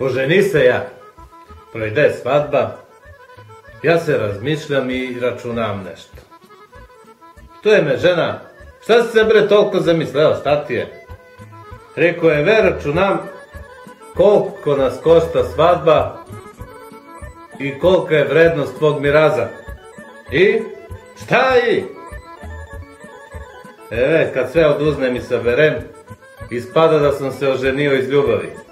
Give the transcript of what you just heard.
Oženi se ja. Projde svadba. Ja se razmišljam i računam nešto. To je me žena. Šta si se bre toliko zamisleo, šta ti je? Rekao je, ve računam koliko nas košta svadba i kolika je vrednost tvog miraza. I? Šta i? E, kad sve oduznem i saberem, ispada da sam se oženio iz ljubavi.